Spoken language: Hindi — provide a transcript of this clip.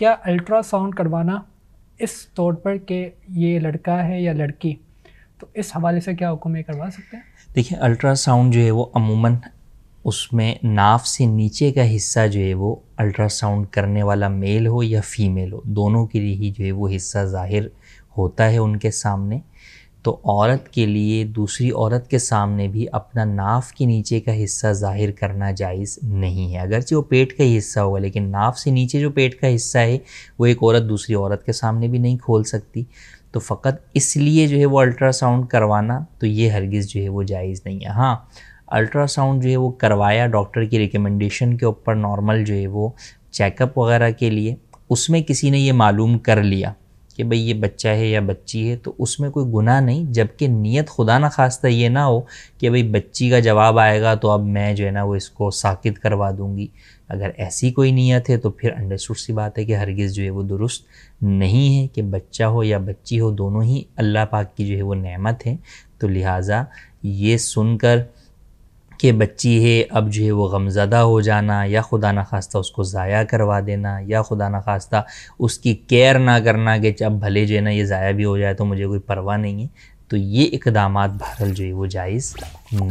क्या अल्ट्रासाउंड करवाना इस तौर पर कि ये लड़का है या लड़की? तो इस हवाले से क्या हुक्म करवा सकते हैं? देखिए, अल्ट्रासाउंड जो है वो अमूमन उसमें नाफ से नीचे का हिस्सा जो है वो अल्ट्रासाउंड करने वाला मेल हो या फीमेल हो, दोनों के लिए ही जो है वो हिस्सा ज़ाहिर होता है उनके सामने। तो औरत के लिए दूसरी औरत के सामने भी अपना नाफ के नीचे का हिस्सा ज़ाहिर करना जायज़ नहीं है। अगरचे वो पेट का ही हिस्सा होगा, लेकिन नाफ से नीचे जो पेट का हिस्सा है, वो एक औरत दूसरी औरत के सामने भी नहीं खोल सकती। तो फ़कत इसलिए जो है वो अल्ट्रासाउंड करवाना तो ये हरगिज़ जो है वो जायज़ नहीं है। हाँ अल्ट्रासाउंड जो है वो करवाया डॉक्टर की रिकमेंडेशन के ऊपर नॉर्मल जो है वो चेकअप वगैरह के लिए, उसमें किसी ने ये मालूम कर लिया। कि भाई ये बच्चा है या बच्ची है तो उसमें कोई गुनाह नहीं, जबकि नीयत खुदा ना खास्ता ये ना हो कि भाई बच्ची का जवाब आएगा तो अब मैं जो है ना वो इसको साकित करवा दूँगी। अगर ऐसी कोई नीयत है तो फिर अंडरस्टूड सी बात है कि हरगिज़ जो है वो दुरुस्त नहीं है कि बच्चा हो या बच्ची हो, दोनों ही अल्लाह पाक की जो है वो नेमत है। तो लिहाजा ये सुनकर कि बच्ची है, अब जो है वो गमज़दा हो जाना, या खुदा न खास्ता उसको ज़ाया करवा देना, या खुदा न खास्ता उसकी केयर ना करना कि अब भले जो है ना ये ज़ाया भी हो जाए तो मुझे कोई परवाह नहीं है। तो ये इकदाम बहरल जो है वो जायज़ नहीं